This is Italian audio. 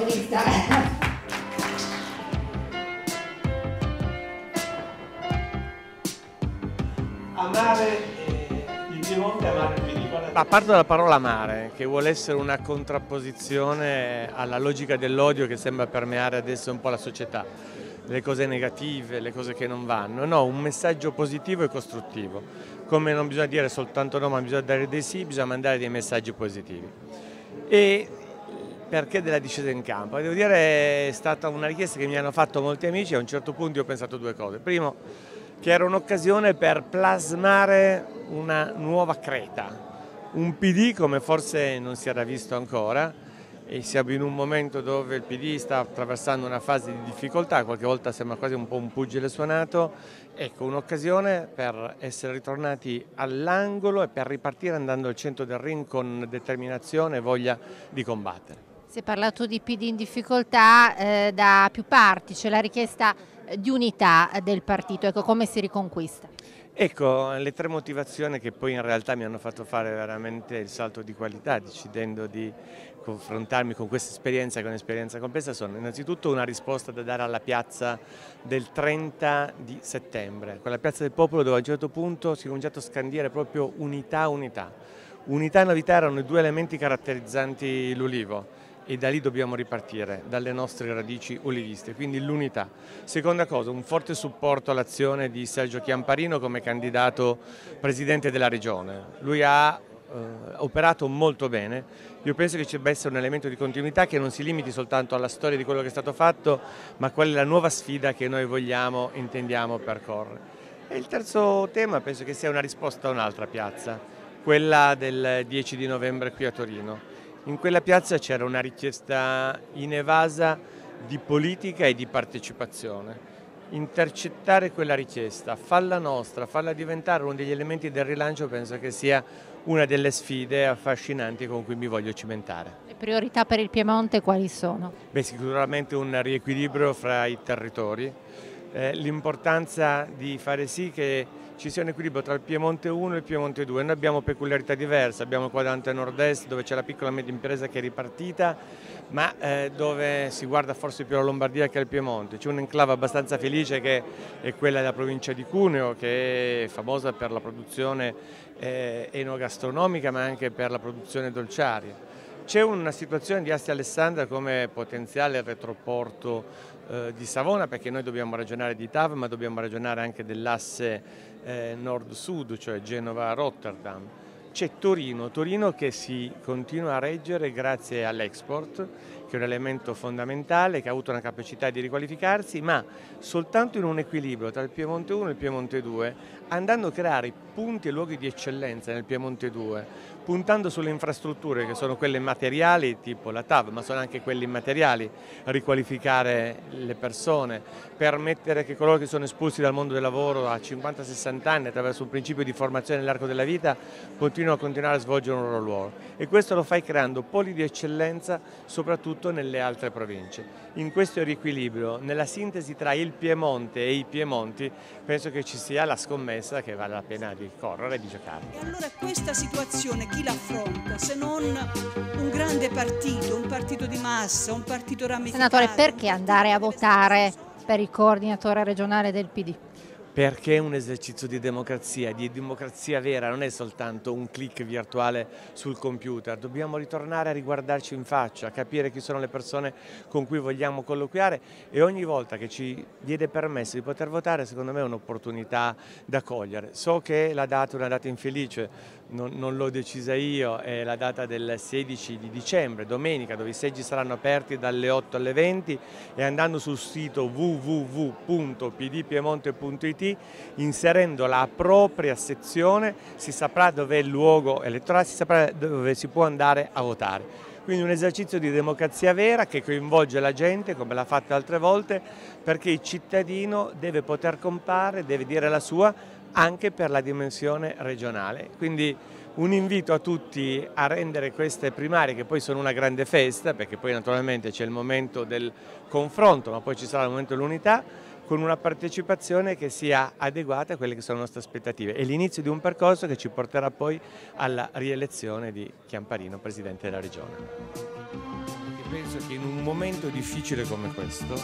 protagonista. Amare eh, il Piemonte, amare il Piemonte. A parte dalla parola amare, che vuole essere una contrapposizione alla logica dell'odio che sembra permeare adesso un po' la società. Le cose negative, le cose che non vanno. No, un messaggio positivo e costruttivo. Come non bisogna dire soltanto no, ma bisogna dare dei sì, bisogna mandare dei messaggi positivi. E perché della discesa in campo? Devo dire è stata una richiesta che mi hanno fatto molti amici e a un certo punto io ho pensato due cose. Primo, che era un'occasione per plasmare una nuova creta, un PD come forse non si era visto ancora e siamo in un momento dove il PD sta attraversando una fase di difficoltà, qualche volta sembra quasi un po' un pugile suonato, ecco un'occasione per essere ritornati all'angolo e per ripartire andando al centro del ring con determinazione e voglia di combattere. Si è parlato di PD in difficoltà eh, da più parti, c'è la richiesta di unità del partito, ecco come si riconquista? Ecco, le tre motivazioni che poi in realtà mi hanno fatto fare veramente il salto di qualità, decidendo di confrontarmi con questa esperienza, con un'esperienza complessa, sono innanzitutto una risposta da dare alla piazza del 30 di settembre, quella piazza del popolo dove a un certo punto si è cominciato a scandire proprio unità, unità. Unità e novità erano i due elementi caratterizzanti l'Ulivo e da lì dobbiamo ripartire, dalle nostre radici oliviste, quindi l'unità. Seconda cosa, un forte supporto all'azione di Sergio Chiamparino come candidato presidente della regione. Lui ha eh, operato molto bene, io penso che ci debba essere un elemento di continuità che non si limiti soltanto alla storia di quello che è stato fatto, ma qual è la nuova sfida che noi vogliamo, intendiamo percorrere. E il terzo tema penso che sia una risposta a un'altra piazza, quella del 10 di novembre qui a Torino in quella piazza c'era una richiesta inevasa di politica e di partecipazione. Intercettare quella richiesta, farla nostra, farla diventare uno degli elementi del rilancio penso che sia una delle sfide affascinanti con cui mi voglio cimentare. Le priorità per il Piemonte quali sono? Beh, sicuramente un riequilibrio fra i territori, eh, l'importanza di fare sì che ci sia un equilibrio tra il Piemonte 1 e il Piemonte 2. Noi abbiamo peculiarità diverse, abbiamo il quadrante nord-est dove c'è la piccola e media impresa che è ripartita, ma eh, dove si guarda forse più la Lombardia che al Piemonte. C'è un'enclave abbastanza felice che è quella della provincia di Cuneo, che è famosa per la produzione eh, enogastronomica ma anche per la produzione dolciaria. C'è una situazione di Asti Alessandria come potenziale retroporto eh, di Savona perché noi dobbiamo ragionare di TAV ma dobbiamo ragionare anche dell'asse eh, nord-sud, cioè Genova-Rotterdam. C'è Torino, Torino che si continua a reggere grazie all'export che è un elemento fondamentale, che ha avuto una capacità di riqualificarsi, ma soltanto in un equilibrio tra il Piemonte 1 e il Piemonte 2, andando a creare punti e luoghi di eccellenza nel Piemonte 2, puntando sulle infrastrutture che sono quelle materiali, tipo la TAV, ma sono anche quelle immateriali, riqualificare le persone, permettere che coloro che sono espulsi dal mondo del lavoro a 50-60 anni attraverso un principio di formazione nell'arco della vita a continuare a svolgere un loro ruolo. E questo lo fai creando poli di eccellenza soprattutto soprattutto nelle altre province. In questo riequilibrio, nella sintesi tra il Piemonte e i Piemonti, penso che ci sia la scommessa che vale la pena di correre e di giocare. E allora questa situazione chi l'affronta se non un grande partito, un partito di massa, un partito ramificato? Senatore, perché andare a votare per il coordinatore regionale del PD? Perché è un esercizio di democrazia, di democrazia vera, non è soltanto un click virtuale sul computer, dobbiamo ritornare a riguardarci in faccia, a capire chi sono le persone con cui vogliamo colloquiare e ogni volta che ci viene permesso di poter votare secondo me è un'opportunità da cogliere. So che la data è una data infelice, non, non l'ho decisa io, è la data del 16 di dicembre, domenica, dove i seggi saranno aperti dalle 8 alle 20 e andando sul sito www.pdpiemonte.it inserendo la propria sezione si saprà dove è il luogo elettorale, si saprà dove si può andare a votare. Quindi un esercizio di democrazia vera che coinvolge la gente, come l'ha fatta altre volte, perché il cittadino deve poter compare, deve dire la sua, anche per la dimensione regionale. Quindi un invito a tutti a rendere queste primarie, che poi sono una grande festa, perché poi naturalmente c'è il momento del confronto, ma poi ci sarà il momento dell'unità, con una partecipazione che sia adeguata a quelle che sono le nostre aspettative. È l'inizio di un percorso che ci porterà poi alla rielezione di Chiamparino, Presidente della Regione. Penso che in un momento difficile come questo,